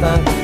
但